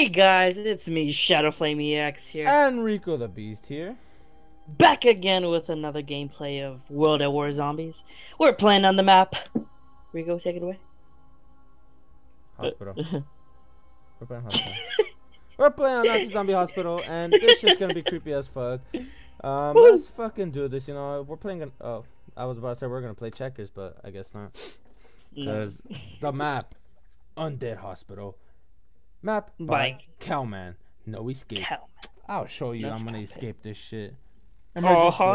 Hey guys, it's me, Shadow Flame EX here. And Rico the Beast here. Back again with another gameplay of World at War Zombies. We're playing on the map. Rico, take it away. Hospital. We're playing hospital. We're playing on Nazi Zombie Hospital, and this shit's gonna be creepy as fuck. Um, Woo! let's fucking do this. You know, we're playing. An, oh, I was about to say we're gonna play checkers, but I guess not. Because the map, Undead Hospital, map by By Cowman. No escape. Cow. I'll show you. No I'm gonna escape. escape this shit. Oh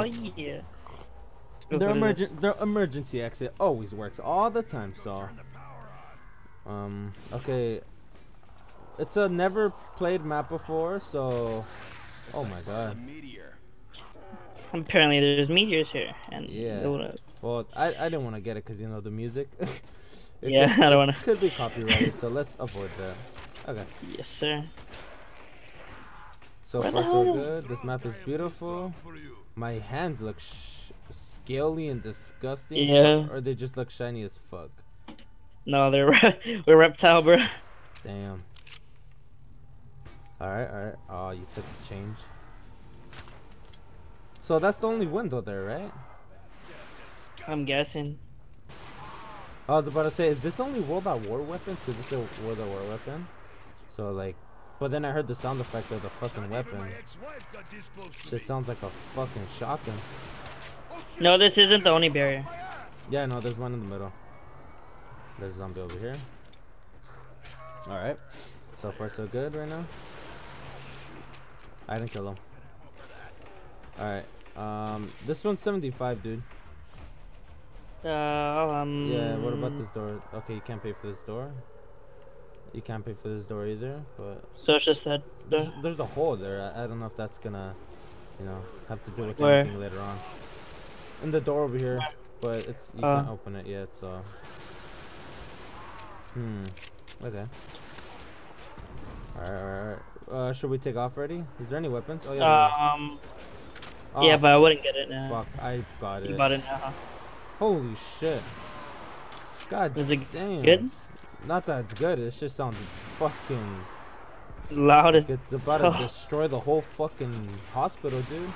Emergency. yeah. Their What is emergen their emergency exit always works all the time, so um okay. It's a never played map before, so oh my god. Apparently there's meteors here, and Yeah. Well, I I didn't want to get it cuz you know the music. Yeah, could, I don't wanna. could be copyrighted, so let's avoid that. Okay. Yes, sir. So Where far so good. This map is beautiful. My hands look sh scaly and disgusting. Yeah. Or they just look shiny as fuck. No, they're re- we're reptile, bro. Damn. Alright, alright. Oh, you took the change. So that's the only window there, right? I'm guessing. I was about to say, is this only World at War weapons? Because this is a World at War weapon. So, like, but then I heard the sound effect of the fucking weapon. Shit sounds like a fucking shotgun. No, this isn't the only barrier. Yeah, no, there's one in the middle. There's a zombie over here. Alright. So far, so good right now. I didn't kill him. Alright. Um, this one's 75, dude. Uh, um. Yeah, what about this door? Okay, you can't pay for this door. You can't pay for this door either, but So it's just that. there's, there's a hole there. I, I don't know if that's gonna, you know, have to do with Where? anything later on. In the door over here, but it's you Uh. can't open it yet, so. Hmm. Okay. Alright, alright, alright. Uh, should we take off already? Is there any weapons? Oh yeah. is. um. Oh, Yeah, but I wouldn't get it now. fuck, I got You it. bought it now. huh? Holy shit. God Is it damn. good? Not that it's good. It just sounds fucking. Loud as. It's about Oh. to destroy the whole fucking hospital, dude.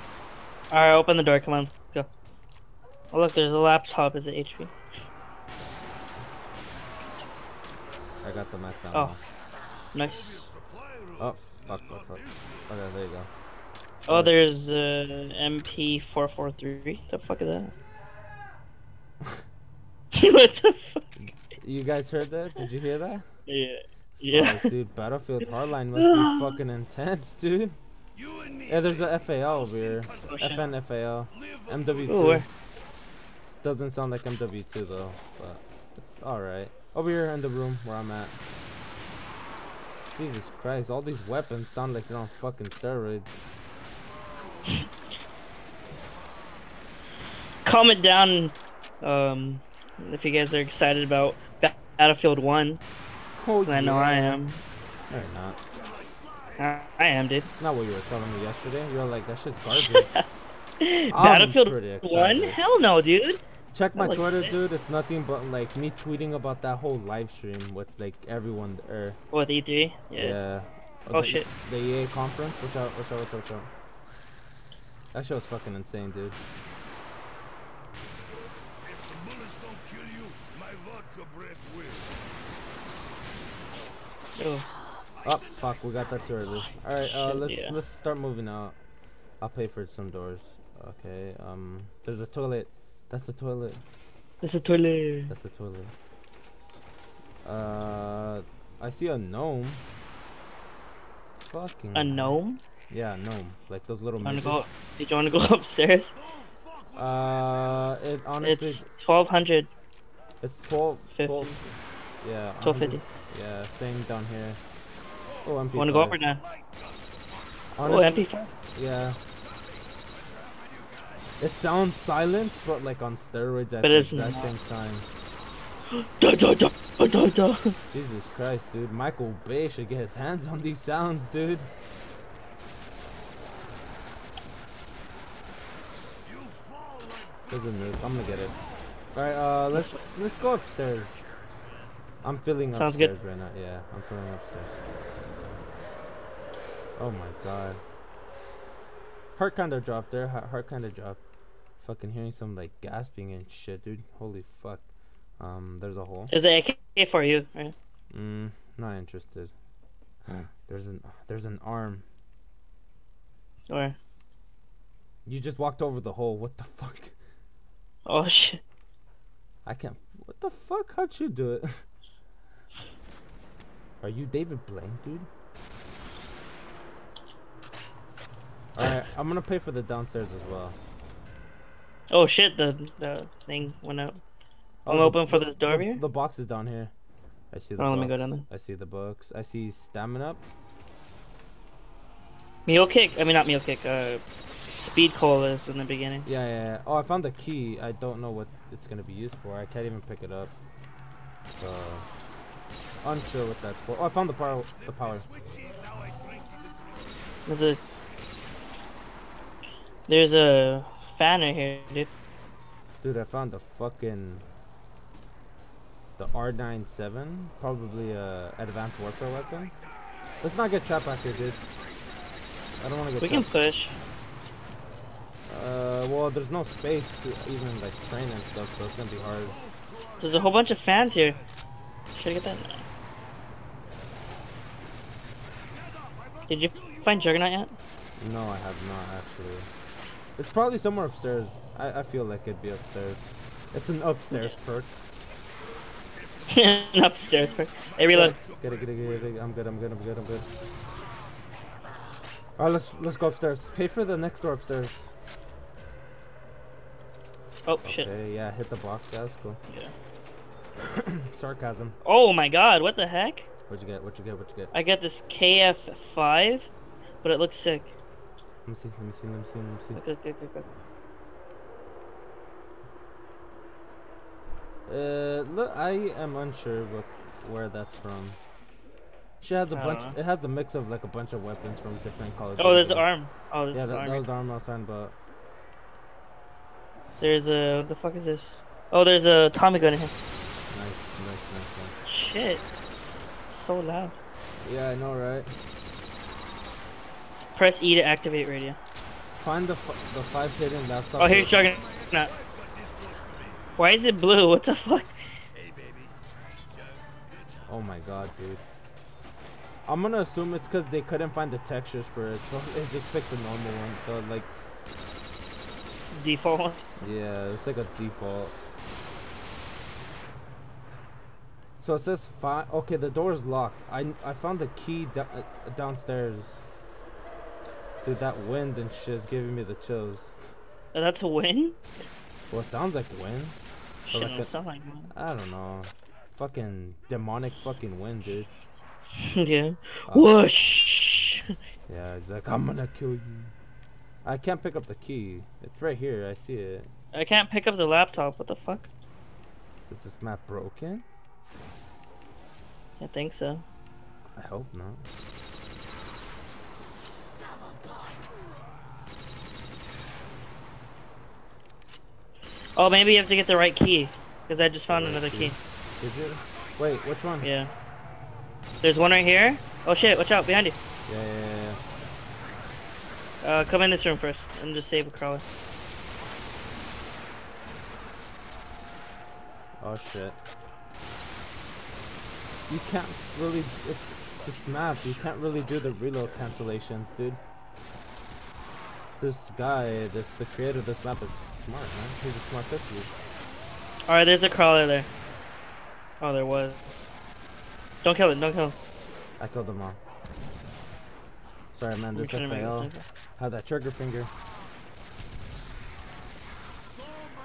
Alright, open the door. Come on, let's go. Oh, look, there's a laptop. Is it HP? I got the mess out. Oh. Nice. Oh, fuck, fuck, fuck. Okay, there you go. Oh, there's uh, MP443. The fuck is that? what the fuck? You guys heard that? Did you hear that? Yeah. Yeah. Dude, Battlefield Hardline must be fucking intense, dude. Yeah, there's a FAL over here. Oh. FN FAL. MW2. Ooh. Doesn't sound like MW2 though, but it's alright. Over here in the room where I'm at. Jesus Christ, all these weapons sound like they're on fucking steroids. Comment down um, if you guys are excited about Battlefield 1. Oh, 'cause I know I am. No, you're not. I, I am, dude. It's not what you were telling me yesterday. You were like, that shit's garbage. Battlefield pretty 1? Hell no, dude. Check my Twitter, sick. dude. It's nothing but like me tweeting about that whole live stream with like everyone there. With E3? Yeah. Yeah. Of Oh, the, shit. The EA conference. Watch out! Watch out! Watch out! Watch out! That shit was fucking insane, dude. Oh, Oh fuck, we got that too early. All right, uh, let's yeah. let's start moving out. I'll pay for some doors. Okay. Um, there's a toilet. That's the toilet. There's a toilet. That's the toilet. Uh, I see a gnome. Fucking. A gnome? Yeah, gnome. Like those little. Wanna go, did you want to go upstairs? Uh, it honestly, It's 1200 it's 12, 50. 12 yeah, 1250. 100 Yeah, same down here. Oh, MP5. Want to go up or not? Oh, Honestly, MP5. Yeah. It sounds silent, but like on steroids at But the exact same time. Da, da, da, da, da, da. Jesus Christ, dude. Michael Bay should get his hands on these sounds, dude. A nuke. I'm gonna get it. Alright, uh, let's let's go upstairs. I'm feeling Sounds good. upstairs right now. Yeah, I'm feeling upstairs. Oh my god. Heart kind of dropped there. Heart, heart kind of dropped. Fucking hearing some like gasping and shit, dude. Holy fuck. Um, there's a hole. Is it AK for you? Right? Mm, not interested. there's an there's an arm. Where? You just walked over the hole. What the fuck? Oh shit. I can't. What the fuck? How'd you do it? Are you David Blaine, dude? Alright, I'm gonna pay for the downstairs as well. Oh shit, the the thing went out. I'm the- open for this door the, here. The box is down here. I see the Oh, let me go down there. I see the books. I see stamina. Up. Mule Kick. I mean not Mule Kick. Uh, speed is in the beginning. Yeah, yeah, yeah. Oh, I found the key. I don't know what it's gonna be used for. I can't even pick it up. So unsure what that's for. Oh, I found the power. The power. There's a there's a fan right here, dude. Dude, I found the fucking the R97, probably a advanced warfare weapon. Let's not get trapped back here, dude. I don't want to get We can push. Uh, well, there's no space to even like train and stuff, so it's gonna be hard. There's a whole bunch of fans here. Should I get that? Did you find Juggernaut yet? No, I have not actually. It's probably somewhere upstairs. I, I feel like it'd be upstairs. It's an upstairs perk. An upstairs. perk. Hey, reload. Get it, get it, get it. I'm good, I'm good, I'm good, I'm good. Alright, let's let's go upstairs. Pay for the next door upstairs. Oh shit. Okay, yeah, hit the box. Yeah, that's cool. Yeah. Sarcasm. Oh my god, what the heck? What'd you get? What'd you get? What'd you get? I got this KF5, but it looks sick. Let me see. Let me see. Let me see. Let me see. Look, look, look, look, look. Uh, look, I am unsure what, where that's from. She has a I bunch. It has a mix of like a bunch of weapons from different colors. Oh, there's the arm. Oh, this Yeah, is that, arm. that was the arm I was talking about. There's a. What the fuck is this? Oh, there's a Tommy gun in here. Nice, Nice, nice, nice, Shit. So loud. Yeah, I know, right? Press E to activate radio. Find the f- the five hidden laptop. Oh, here's Juggernaut. Why is it blue? What the fuck? Oh my god, dude. I'm gonna assume it's because they couldn't find the textures for it, so they just picked the normal one. So like, Default one. yeah, it's like a default. So it says five. Okay, the door's locked. I I found the key uh, downstairs. Dude, that wind and shit is giving me the chills. Oh, that's a wind? Well, it sounds like wind. Shit, like sound like one. I don't know. Fucking demonic fucking wind, dude. yeah. Uh, Whoosh! Yeah, he's like, I'm gonna kill you. I can't pick up the key. It's right here. I see it. I can't pick up the laptop. What the fuck? Is this map broken? I think so. I hope not. Oh, maybe you have to get the right key. Because I just found right another key. key. Is it? Wait, which one? Yeah. There's one right here. Oh shit, watch out, behind you. Yeah, yeah, yeah. Uh, come in this room first and just save a crawler. Oh shit. You can't really. It's this map. You can't really do the reload cancellations, dude. This guy, this the creator of this map is smart, man. He's a smart 50. Alright, there's a crawler there. Oh, there was. Don't kill it, don't kill it. I killed them all. Sorry, man. This trying to make FAL had that trigger finger.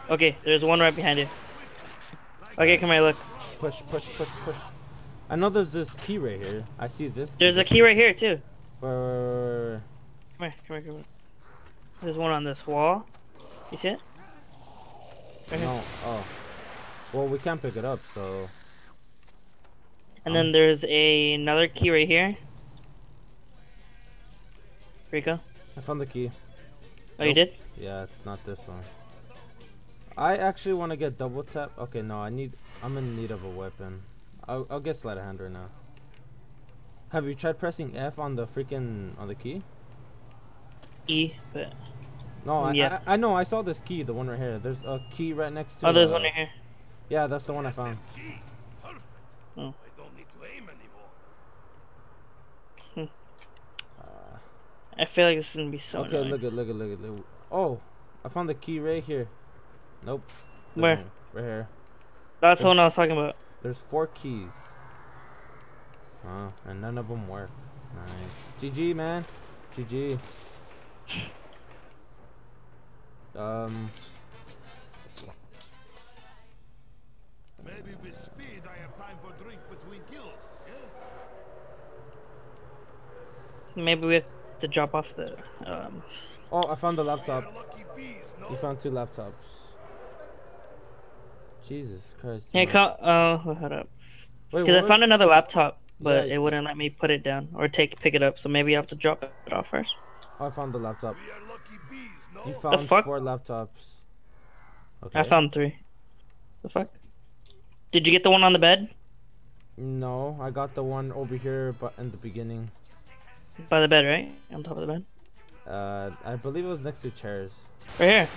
Okay, there's one right behind you. Okay, come here, look. Push, push, push, push. I know there's this key right here. I see this. There's a key right here, too. Where, where, where, where, Come here, come here, come here. There's one on this wall. You see it? Right here. No. Oh. Well, we can't pick it up, so. And then um. there's a, another key right here. Rico? I found the key. Oh, you did? Yeah, it's not this one. I actually want to get double tap. Okay, no, I need. I'm in need of a weapon. I'll, I'll get sleight of hand right now. Have you tried pressing F on the freaking on the key? E, but No, I, Yeah. I, I know. I saw this key, the one right here. There's a key right next to. oh, there's uh, one right here. Yeah, that's the one I found. SMG. Perfect. Oh. I don't need to aim anymore. Uh, I feel like this is gonna be so okay, annoying. look at look at look at look. Oh, I found the key right here. Nope. Where? Right here. That's the one I was talking about. There's four keys. Uh, and none of them work. Nice. GG, man. GG. Um, Maybe with speed I have time for drink between kills. Yeah? Maybe we have to drop off the. Um, oh, I found the laptop. lucky bees, no? You found two laptops. Jesus Christ. yeah, man. come. Oh, hold up. Because I what found another laptop, but Yeah. it wouldn't let me put it down or take pick it up. So maybe I have to drop it off first. I found the laptop. We are lucky bees, no? You found fuck? four laptops. Okay. I found three. The fuck? Did you get the one on the bed? No, I got the one over here, but in the beginning. By the bed, right? On top of the bed. Uh, I believe it was next to chairs. Right here.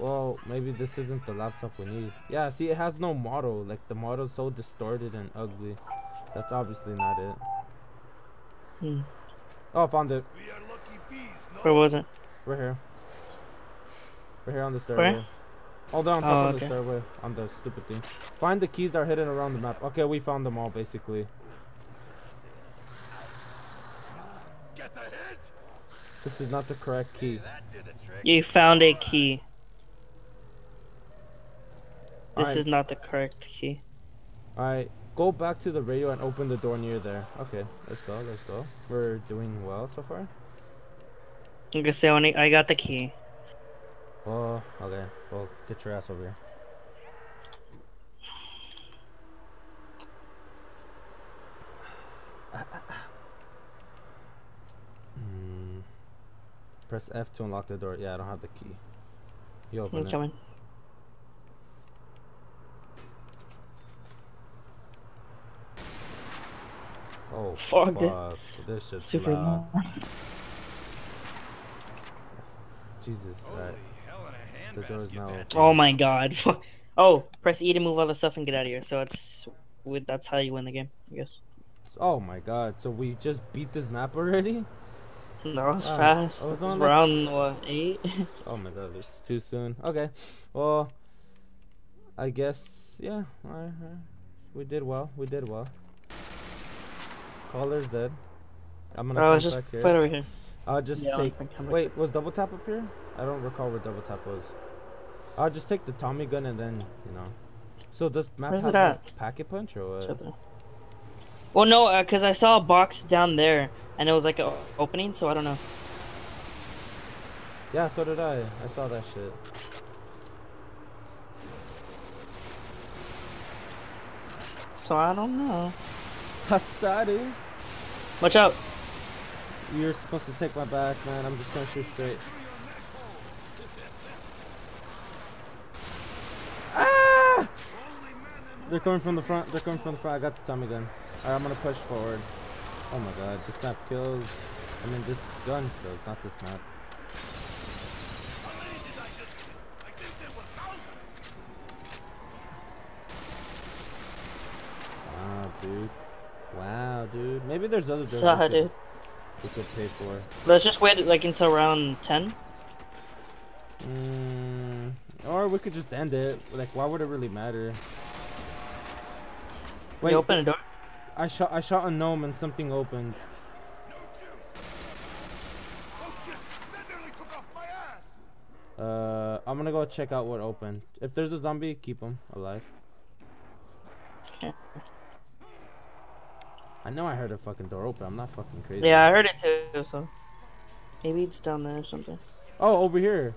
Well, maybe this isn't the laptop we need. Yeah, see, it has no model. Like the model's so distorted and ugly. That's obviously not it. Hmm. Oh, I found it. We are lucky bees, no? Where was it? Right here. Right here on the stairway. Oh, they're on top Oh, of the stairway. On the stupid thing. Find the keys that are hidden around the map. Okay, we found them all basically. Get the hit! This is not the correct key. That did. You found a key. This is not the correct key. Alright, go back to the radio and open the door near there. Okay, let's go, let's go. We're doing well so far. I'm gonna say only I got the key. Oh, okay. Well, get your ass over here. Hmm. Press F to unlock the door. Yeah, I don't have the key. You open I'm it. coming. Oh, Fuck, dude. fuck. This shit's Super loud. loud. Jesus. Holy Alright. hell, and a The door's now that Oh my god. oh, press E to move all the stuff and get out of here. So it's with that's how you win the game, I guess. Oh my god. So we just beat this map already? That was Wow. fast. I was on, like- what eight? Oh my god, it's too soon. Okay, well, I guess yeah. Alright, alright. We did well. We did well. Crawler's dead. I'm gonna oh, just back put it here. over here. I'll just Yeah, take. Wait, was double tap up here? I don't recall where double tap was. I'll just take the Tommy gun and then you know. So does map Where's have it at? Pack-a-Punch or what? Well, no, uh 'cause I saw a box down there, and it was like a opening, so I don't know. Yeah, so did I. I saw that shit. So I don't know. Hasadi. Watch out. You're supposed to take my back, man. I'm just gonna shoot straight. Ah! They're coming from the front. They're coming from the front. I got the Tommy gun. Alright, I'm gonna push forward. Oh my god, this map kills. I mean, this gun kills, not this map. How many did I just kill? I think there were thousands. Wow, dude. Wow, dude. Maybe there's other drugs Saw, we could, dude. we could pay for. Let's just wait like until round ten. Mm, or we could just end it. Like, why would it really matter? Wait, open a door. I shot. I shot a gnome and something opened. No juice. Shit, that nearly took off my ass. Uh, I'm gonna go check out what opened. If there's a zombie, keep him alive. Okay. I know I heard a fucking door open. I'm not fucking crazy. Yeah, I heard it too. So maybe it's down there or something. Oh, over here,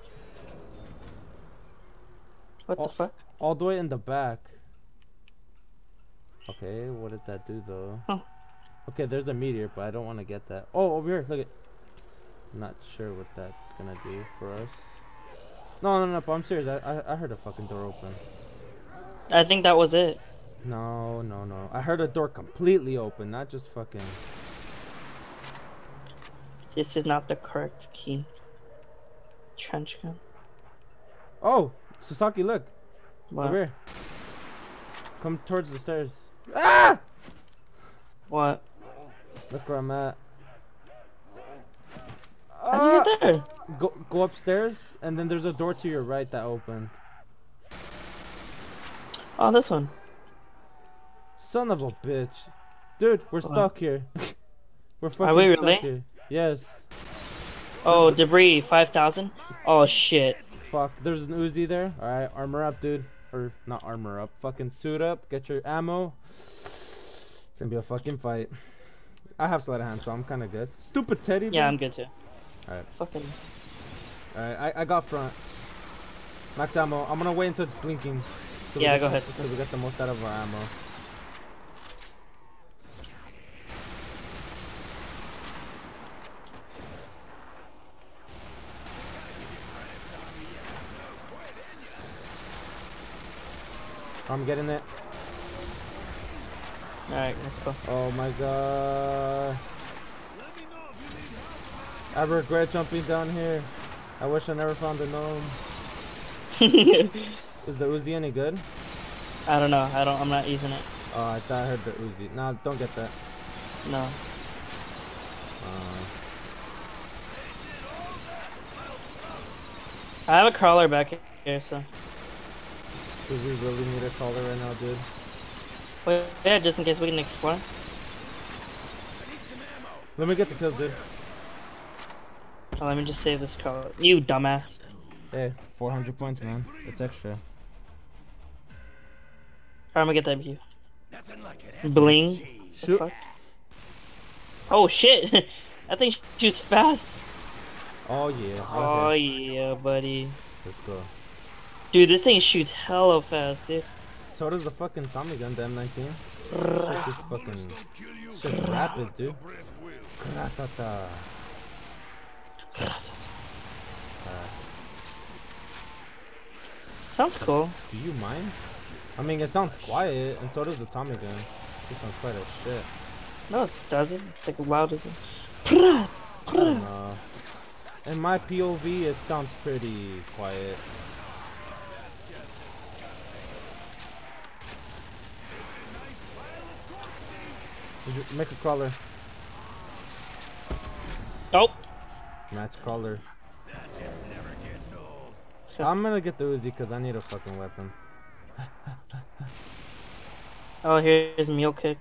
What Oh. the fuck? all the way in the back. Okay, what did that do though? Huh. Okay, there's a meteor, but I don't want to get that. Oh, over here, look at. I'm not sure what that's gonna do for us. No, no, no, but I'm serious. I, I, I heard a fucking door open. I think that was it. No, no, no. I heard a door completely open, not just fucking. This is not the correct key. Trench gun. Oh, Sasaki, look. What? Over here. Come towards the stairs. Ah! What? Look where I'm at. How'd you Ah! get there? Go go upstairs, and then there's a door to your right that opened. Oh, this one. Son of a bitch, dude, we're What? stuck here. we're fucking Are we stuck really? here. Yes. Oh, debris, 5,000? Oh, shit. Fuck. There's an Uzi there. All right, armor up, dude. Or not armor up. Fucking suit up. Get your ammo. It's gonna be a fucking fight. I have sleight of hand, so I'm kind of good. Stupid Teddy. Yeah, bro. I'm good too. Alright. Fucking. All right, I, I got front. Max ammo. I'm gonna wait until it's blinking. so Yeah, go ahead. So we get the most out of our ammo. I'm getting it. Alright, let's go. Oh my god. I regret jumping down here. I wish I never found a gnome. Is the Uzi any good? I don't know. I don't. I'm not using it. Oh, I thought I heard the Uzi. Nah, don't get that. No. Uh, I have a crawler back here, so. Do we really need a crawler right now, dude? Wait, yeah, just in case we can explore. Let me get the kills, dude. Oh, let me just save this crawler. You dumbass. Hey, 400 points, man. It's extra. Alright, I'm gonna get that view. Like. Bling. Shoot. fuck? Oh shit! that thing shoots fast. Oh, yeah. Oh Okay. yeah, buddy. Let's go. Dude, this thing shoots hella fast, dude. So does the fucking Tommy gun, the M19. Shit's just fucking. Shit's rapid, dude. Kratata. Sounds cool. Do you mind? I mean, it sounds quiet, and so does the Tommy gun. It sounds quiet as shit. No, it doesn't. It's like loud as it. In my POV, it sounds pretty quiet. Make a crawler. Nope. Match crawler. I'm gonna get the Uzi because I need a fucking weapon. Oh, here's Mule Kick.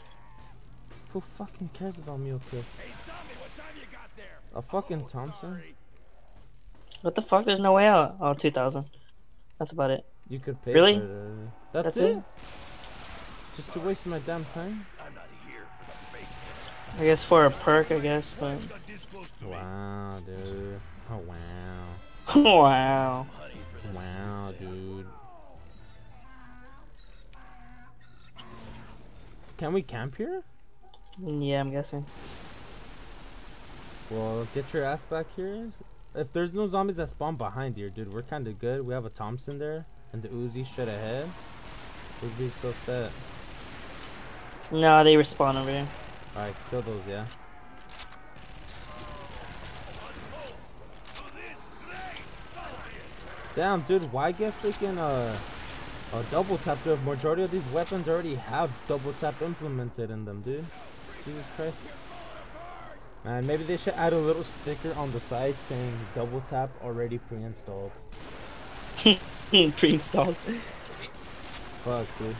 Who fucking cares about Mule Kick? Hey, zombie, what time you got there? A fucking Thompson? What the fuck? There's no way out. Oh, 2,000. That's about it. You could pay Really? for uh, That's, That's it? it? Just to waste my damn time? I'm not here for the fakes. I guess for a perk, I guess, but. Got this close to me. Wow, dude. Oh, wow. wow. Honey for this. Wow, dude. Can we camp here? Yeah, I'm guessing. Well, get your ass back here. If there's no zombies that spawn behind here, dude, we're kind of good. We have a Thompson there and the Uzi straight ahead. We'd be so set. No, they respawn over here. Alright, kill those, yeah. Damn, dude, why get freaking uh, a double tap? The majority of these weapons already have double tap implemented in them, dude. Jesus Christ. Man, maybe they should add a little sticker on the side saying double tap already pre-installed. Pre-installed. Fuck, dude.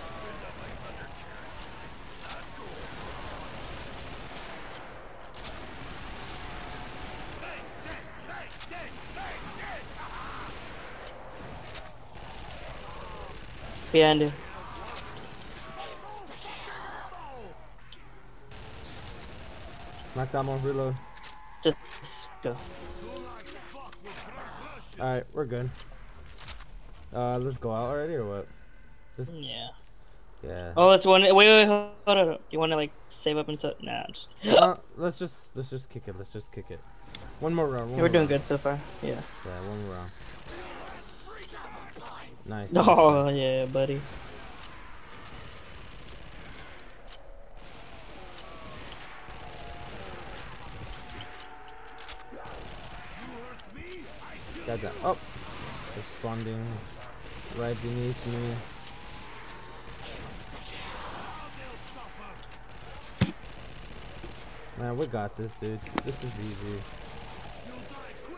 Behind you. Max ammo, reload. Just go. Alright, we're good. Uh, let's go out already or what? Yeah. Yeah. Oh, let's one. Wait, wait, hold on. hold on. You want to like save up until? Nah. Just... Uh, let's just let's just kick it. Let's just kick it. One more round. One Yeah, we're more doing round. good so far. Yeah. Yeah, one more round. Nice. Oh, yeah, buddy. Got that up. Responding right beneath me. Man, we got this, dude. This is easy.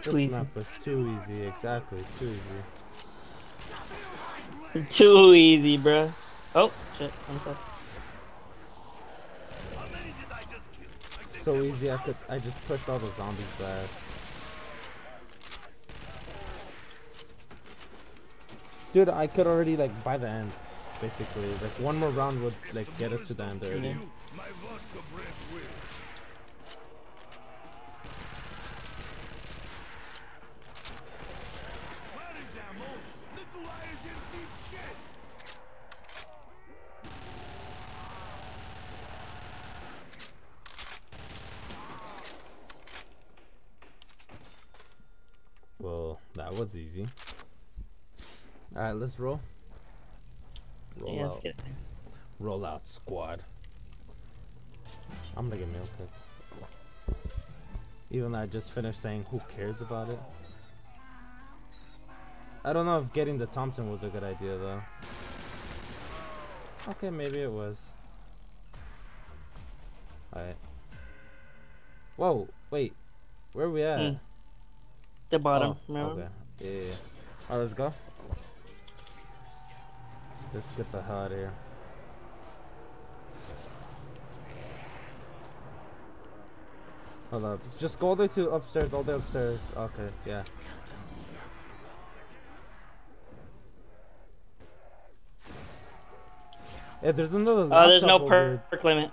This easy. map was too easy, exactly, too easy. Too easy, bruh. Oh, shit. I'm sorry. How many did I just kill? I think So easy. I could. I just pushed all the zombies back. Dude, I could already like by the end, basically. Like one more round would like get us to the end already. Yeah. my vodka breath will. Where is ammo? Nikolai is in deep shit. Well, that was easy. All right, let's roll. Roll Yeah, let's out. get Roll out squad. I'm gonna get Mule Kick. Even though I just finished saying who cares about it. I don't know if getting the Thompson was a good idea though. Okay, maybe it was. Alright. Whoa, wait. Where are we at? Mm, the bottom. Oh, remember? okay. Yeah, yeah, yeah. Alright, let's go. Let's get the hell out of here. Hold up. Just go all the way to upstairs, all the way upstairs. Okay, yeah. Yeah, there's another laptop Uh, there's no over per perk limit.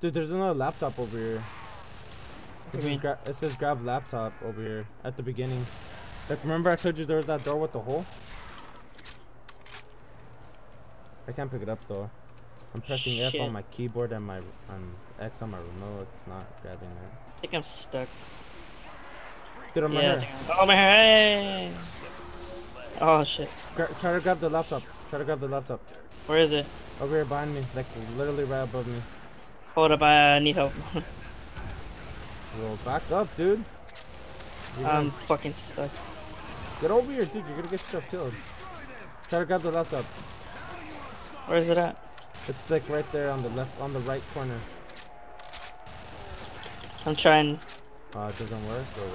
Dude, there's another laptop over here. It What do you says, it says grab laptop over here at the beginning. Like, remember I told you there was that door with the hole? I can't pick it up though. I'm pressing F on my keyboard and my on X on my remote. It's not grabbing it. I think I'm stuck. Dude, I'm right yeah. I here. Oh my hey! Oh shit. Gra- try to grab the laptop. Try to grab the laptop. Where is it? Over here behind me, like literally right above me. Hold up, I need help. Roll back up, dude. You're gonna- I'm fucking stuck. Get over here, dude. You're gonna get yourself killed. Try to grab the laptop. Where is it at? It's like right there on the left, on the right corner. I'm trying. Uh, it doesn't work, or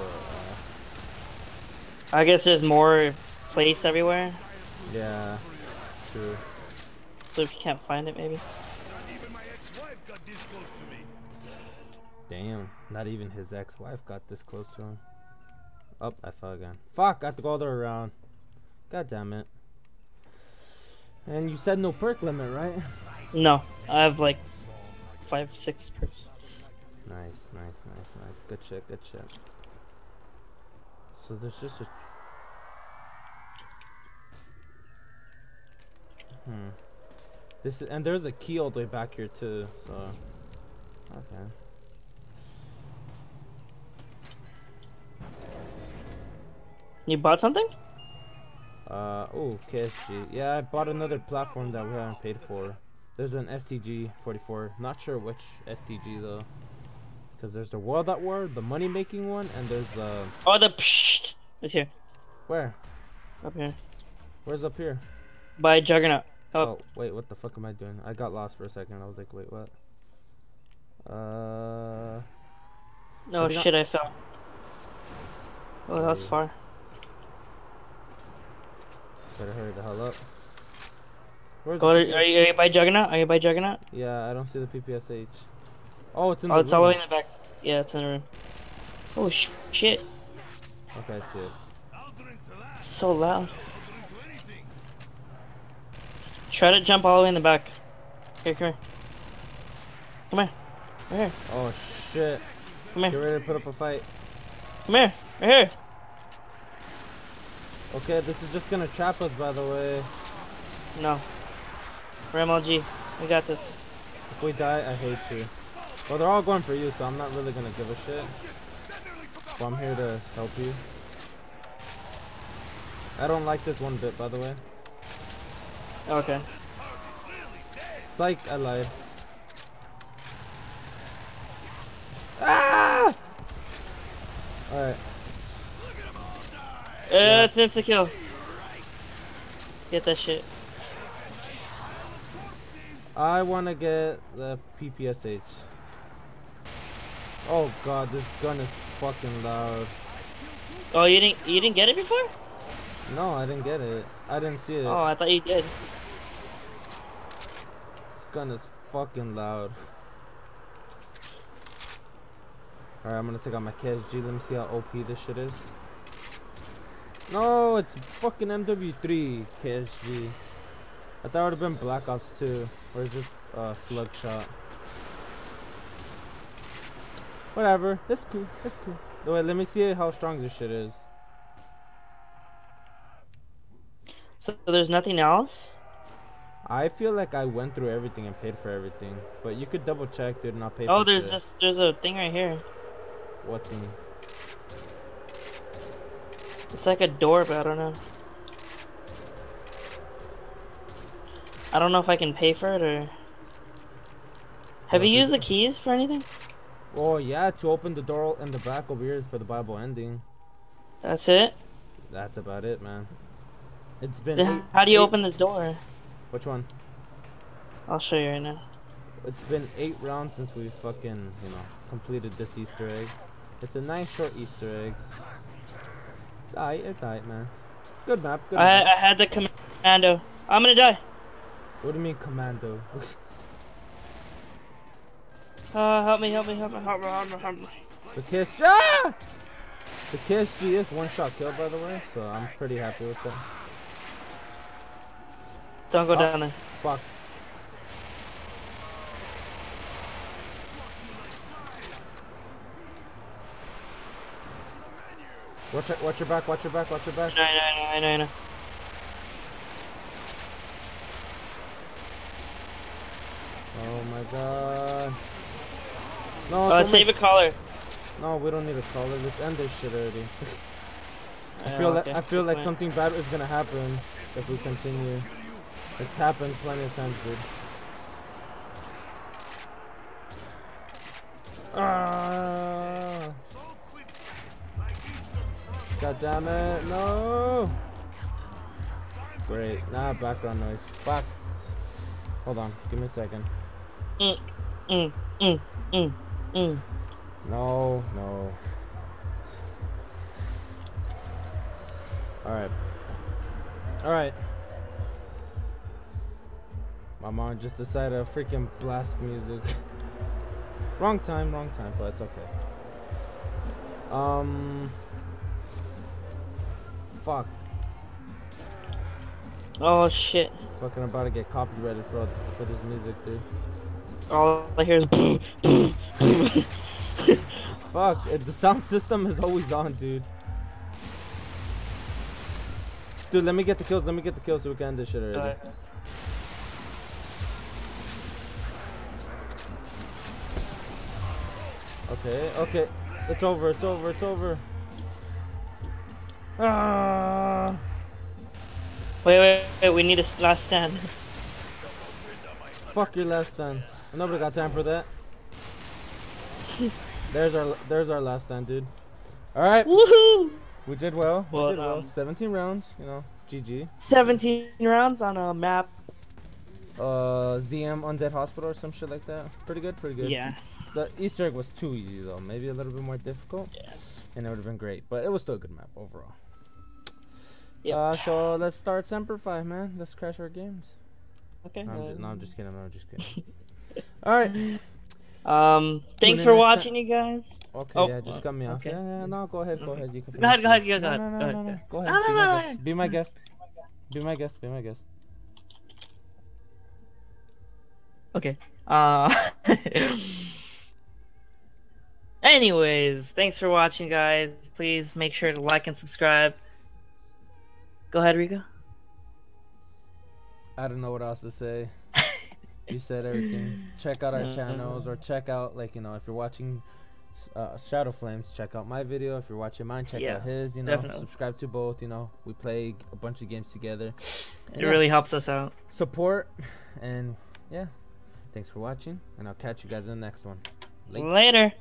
what? I guess there's more placed everywhere. Uh, yeah, true. So if you can't find it, maybe. Not even my ex-wife got this close to me. Damn, not even his ex-wife got this close to him. Oh, I fell again. Fuck, I have to go all the way around. God damn it. And you said no perk limit, right? No, I have like five, six perks. Nice, nice, nice, nice. Good shit, good shit. So there's just a. Hmm. This is, and there's a key all the way back here too. So. Okay. You bought something? Uh oh, KSG. Yeah, I bought another platform that we haven't paid for. There's an STG 44. Not sure which STG though. Cause there's the World at War, the money making one, and there's the Oh, the PPSH is here, where? up here, Where's up here? by Juggernaut. Oh, Oh wait, what the fuck am I doing? I got lost for a second. I was like, wait, what? Uh, no I I- shit, I fell. Oh, that's Yeah. far. Better hurry the hell up. Where's the are, you, are you by Juggernaut? Are you by Juggernaut? Yeah, I don't see the PPSH. Oh, it's in Oh, the it's all the way in the back. Yeah, it's in the room. Oh sh shit, Okay, I see it. I'll drink to that. it's so loud. I'll drink to anything. Try to jump all the way in the back. Here, come here. Come here. Right here. Oh shit! Come here. Get ready to put up a fight. Come here. Right here. Okay, this is just gonna trap us, by the way. No. We're MLG. We got this. If we die, I hate you. Well, they're all going for you, so I'm not really gonna give a shit. But I'm here to help you. I don't like this one bit, by the way. Okay. Psych, I lied. Ah! Alright. Uh, it's insta kill. Get that shit. I want to get the PPSH. Oh god, this gun is fucking loud. Oh, you didn't you didn't get it before? No, I didn't get it. I didn't see it. Oh, I thought you did. This gun is fucking loud. Alright, I'm gonna take out my KSG. Let me see how OP this shit is. No, it's fucking MW3 KSG. I thought it would have been Black Ops 2, or just uh, Slug Shot. Whatever, it's cool, it's cool. Wait, let me see how strong this shit is. So there's nothing else? I feel like I went through everything and paid for everything, but you could double check, dude, and I'll pay Oh, there's shit. this there's a thing right here. What thing? It's like a door, but I don't know. I don't know if I can pay for it or. Have you used the keys for anything? Oh yeah, to open the door in the back over here for the Bible ending. That's it. That's about it, man. It's been. Eight- How do you eight- open the door? Which one? I'll show you right now. It's been eight rounds since we fucking, you know, completed this Easter egg. It's a nice short Easter egg. It's alright, it's alright, man. Good map, good I map. I had the commando. I'm gonna die. What do you mean, commando? Uh, help me, help me, help me, help me, help me, help me. the kiss. Ah! The KSG is one shot kill, by the way, so I'm pretty happy with that. Don't go Oh. down there. Fuck. Watch, your- watch your back, watch your back, watch your back. No, no, no, no, no. Oh my god. No, Uh, save make- a crawler. No, we don't need a crawler. Let's end this shit already. I Yeah, feel like I feel like point. something bad is gonna happen if we continue. It's happened plenty of times, dude. Ah! God damn it! No! Great. Nah, background noise. Fuck. Hold on. Give me a second. Mm, mm, mm, mm, mm. No, no. Alright. Alright. My mom just decided to freaking blast music. wrong time, wrong time, but it's okay. Um. Fuck. Oh shit! Fucking about to get copyrighted for for this music, dude. All I hear is. Fuck, the sound system is always on, dude. Dude, let me get the kills, let me get the kills so we can end this shit already. Okay, okay. It's over, it's over, it's over. Ah! Wait, wait, wait! We need a last stand. Fuck your last stand. I nobody got time for that. there's our there's our last stand, dude. Alright, Woohoo! we did well. We Well did well. done. 17 rounds, you know. GG. 17 rounds on a map. uh ZM Undead Hospital or some shit like that. Pretty good, pretty good. Yeah. The Easter egg was too easy though, maybe a little bit more difficult. Yeah. And it would have been great, but it was still a good map overall. Yep. Uh, so let's start Semperfi, man. Let's crash our games. okay. No, I'm, just, no, I'm um, just kidding. I'm just kidding. All right. Um, thanks for next watching, you guys. Okay. Oh, yeah, just cut me off. okay. Yeah, yeah. No, go ahead. Go Okay. ahead. You can. Go ahead, go ahead, go ahead, No, no, go no, ahead, no, go no. ahead. Go ahead. No, Be no, my guest. no. Be my guest. Be my guest. Be my guest. Okay. Uh. Anyways, thanks for watching, guys. Please make sure to like and subscribe. Go ahead, Rico. I don't know what else to say. you said everything. Check out our channels or check out like you know if you're watching uh, Shadow Flames, check out my video. If you're watching mine, check Yeah, out his. You know, definitely. subscribe to both. You know, we play a bunch of games together. And It yeah, really helps us out. support and yeah. Thanks for watching, and I'll catch you guys in the next one. Late. Later.